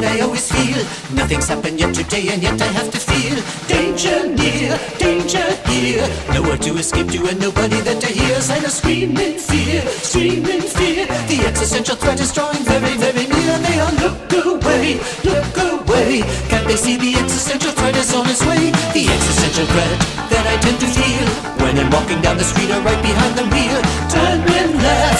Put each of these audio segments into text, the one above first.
that I always feel. Nothing's happened yet today, and yet I have to feel danger near, danger here. Nowhere to escape to, and nobody that I hear. I know scream in fear, scream in fear. The existential threat is drawing very, very near. They all look away, look away. Can't they see the existential threat is on its way? The existential threat that I tend to feel when I'm walking down the street or right behind the wheel. Turning left,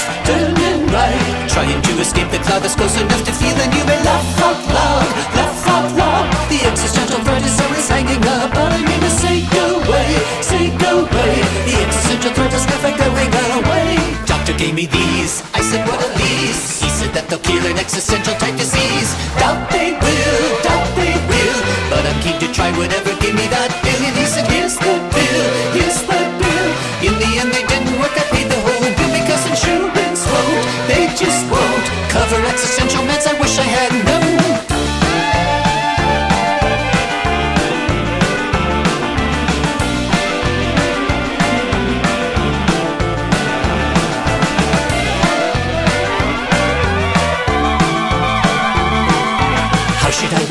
existential type disease. Doubt they will, doubt they will, but I'm keen to try whatever. Give me that pill, and he said here's the pill, here's the pill. In the end, they didn't work. I paid the whole bill because insurance won't. They just won't cover existential meds. I wish I had known.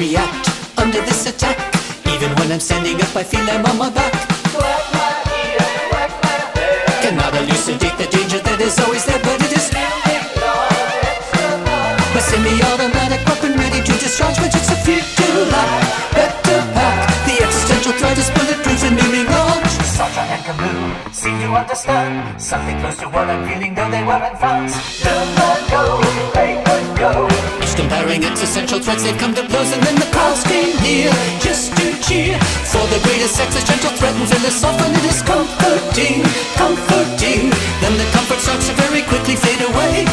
React under this attack? Even when I'm standing up, I feel I'm on my back. Cannot elucidate the danger that is always there, but it is my semi-automatic weapon ready to discharge, but it's a future lack. Better pack. The existential threat is bulletproof and moving on. Sartre and Camus seem to understand something close to what I'm feeling, though they were in France. Comparing existential threats, they've come to blows, and then the crowds came near just to cheer for the greatest existential threat and philosopher. It is comforting, comforting. Then the comfort starts to very quickly fade away.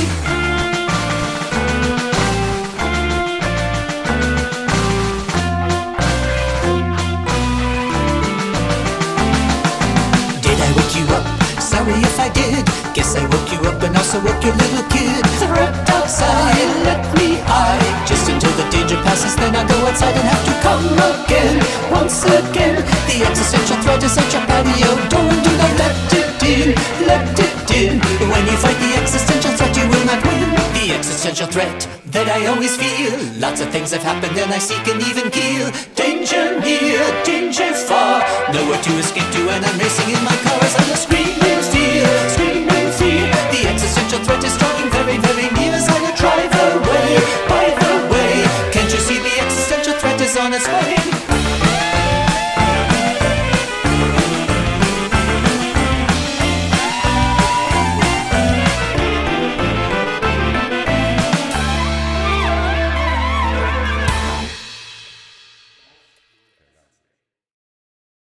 Did I wake you up? Sorry if I did. Guess I woke you up and also woke your little kid. Threat outside, let me come again. Once again, the existential threat is such a patio door. Do not let it in, let it in. When you fight the existential threat, you will not win. The existential threat that I always feel. Lots of things have happened and I seek an even keel. Danger near, danger far. Nowhere to escape to, and I'm racing in my on its way?